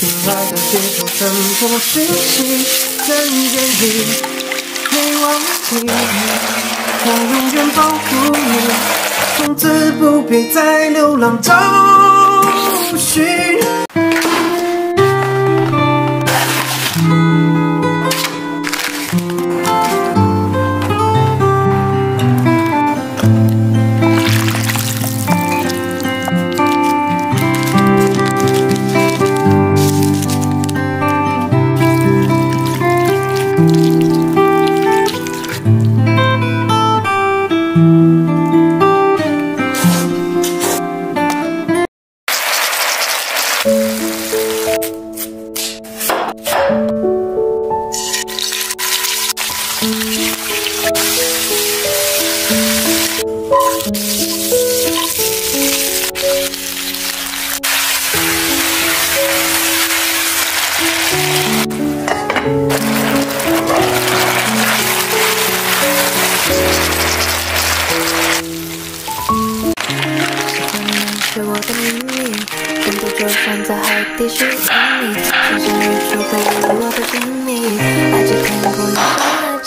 你爱的街头灯火讯息，很愿意，没忘记，我永远保护你，从此不必再流浪，找寻。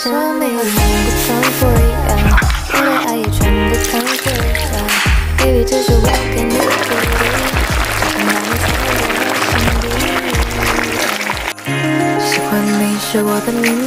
我的爱也全 baby 这是我给你的礼物在我心底喜欢你是我的秘密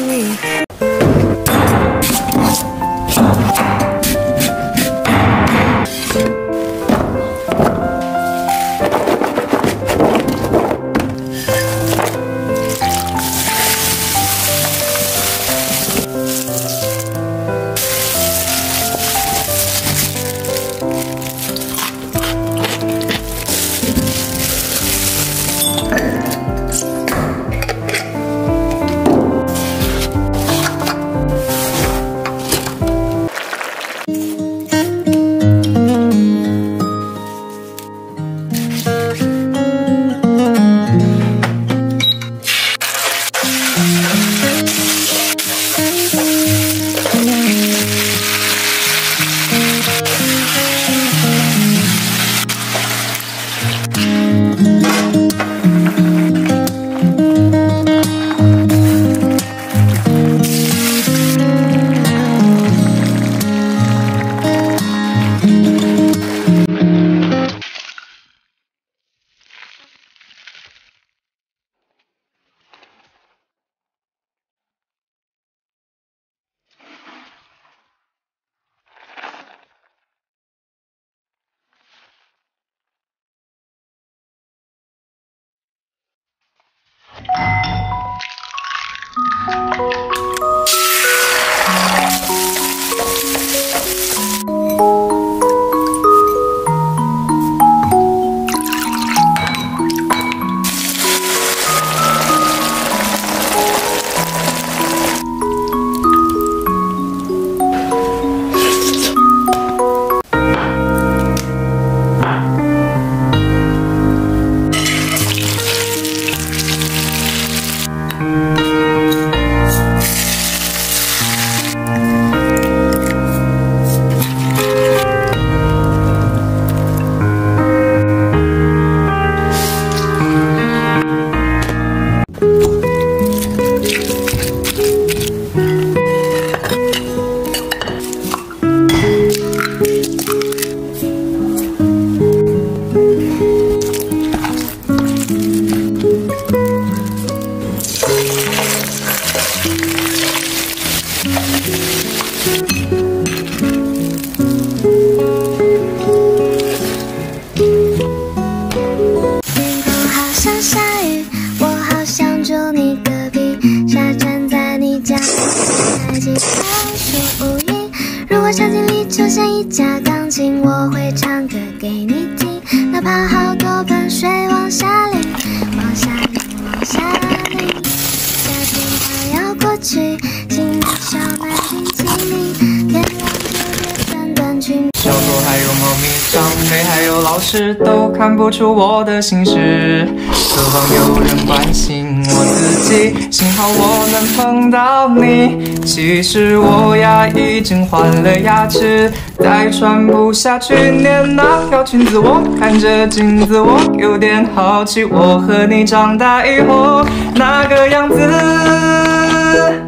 老师都看不出我的心事。渴望有人关心我自己幸好我能碰到你。其实我呀已经换了牙齿再穿不下去年那条裙子我看着镜子我有点好奇我和你长大以后那个样子。